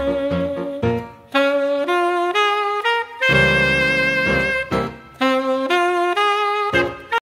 Música